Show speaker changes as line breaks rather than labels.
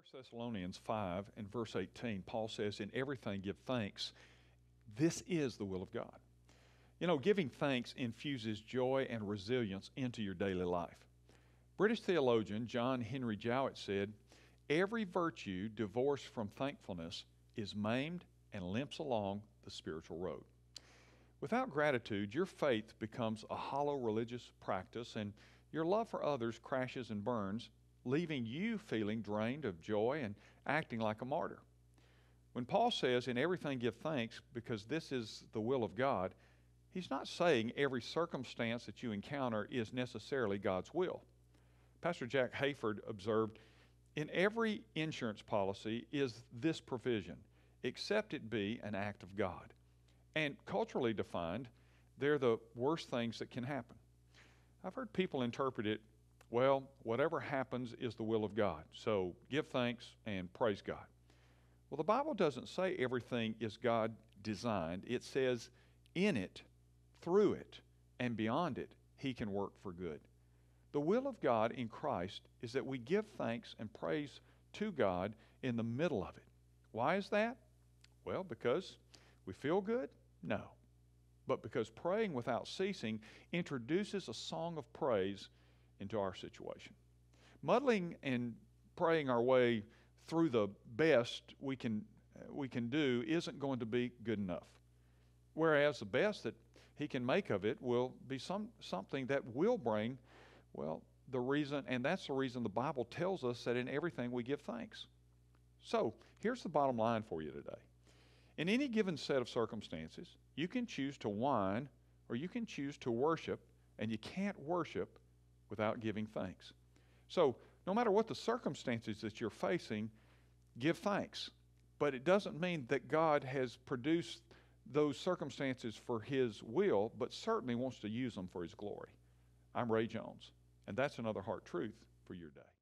1 Thessalonians 5 and verse 18, Paul says, In everything give thanks. This is the will of God. You know, giving thanks infuses joy and resilience into your daily life. British theologian John Henry Jowett said, Every virtue divorced from thankfulness is maimed and limps along the spiritual road. Without gratitude, your faith becomes a hollow religious practice and your love for others crashes and burns, leaving you feeling drained of joy and acting like a martyr. When Paul says, In everything give thanks because this is the will of God, he's not saying every circumstance that you encounter is necessarily God's will. Pastor Jack Hayford observed, In every insurance policy is this provision, except it be an act of God. And culturally defined, they're the worst things that can happen. I've heard people interpret it, well, whatever happens is the will of God. So give thanks and praise God. Well, the Bible doesn't say everything is God designed. It says in it, through it, and beyond it, He can work for good. The will of God in Christ is that we give thanks and praise to God in the middle of it. Why is that? Well, because we feel good? No. But because praying without ceasing introduces a song of praise into our situation. Muddling and praying our way through the best we can, we can do isn't going to be good enough. Whereas the best that he can make of it will be some, something that will bring, well, the reason, and that's the reason the Bible tells us that in everything we give thanks. So here's the bottom line for you today. In any given set of circumstances, you can choose to whine or you can choose to worship, and you can't worship without giving thanks. So, no matter what the circumstances that you're facing, give thanks. But it doesn't mean that God has produced those circumstances for His will, but certainly wants to use them for His glory. I'm Ray Jones, and that's another heart truth for your day.